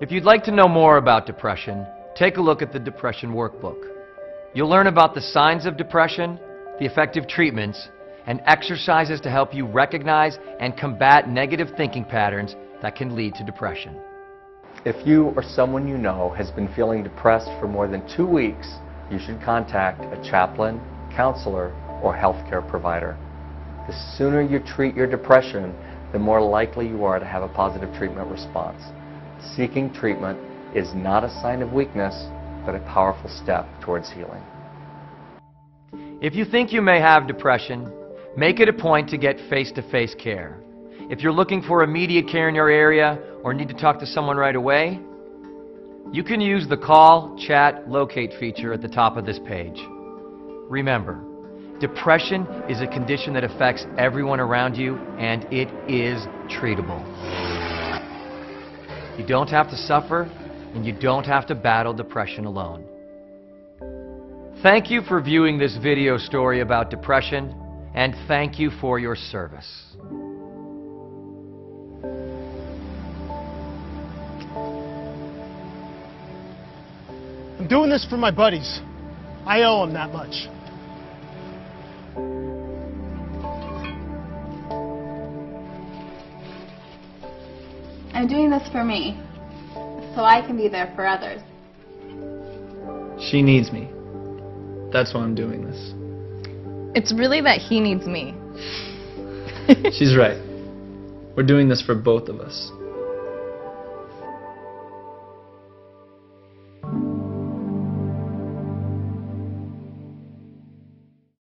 If you'd like to know more about depression, take a look at the Depression Workbook. You'll learn about the signs of depression, the effective treatments, and exercises to help you recognize and combat negative thinking patterns that can lead to depression. If you or someone you know has been feeling depressed for more than two weeks, you should contact a chaplain, counselor, or healthcare provider. The sooner you treat your depression, the more likely you are to have a positive treatment response. Seeking treatment is not a sign of weakness, but a powerful step towards healing. If you think you may have depression, make it a point to get face-to-face care. If you're looking for immediate care in your area or need to talk to someone right away, you can use the Call, Chat, Locate feature at the top of this page. Remember, depression is a condition that affects everyone around you and it is treatable. You don't have to suffer and you don't have to battle depression alone. Thank you for viewing this video story about depression and thank you for your service. I'm doing this for my buddies. I owe them that much. I'm doing this for me, so I can be there for others. She needs me. That's why I'm doing this. It's really that he needs me. She's right. We're doing this for both of us.